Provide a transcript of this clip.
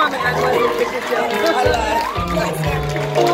ไม่谢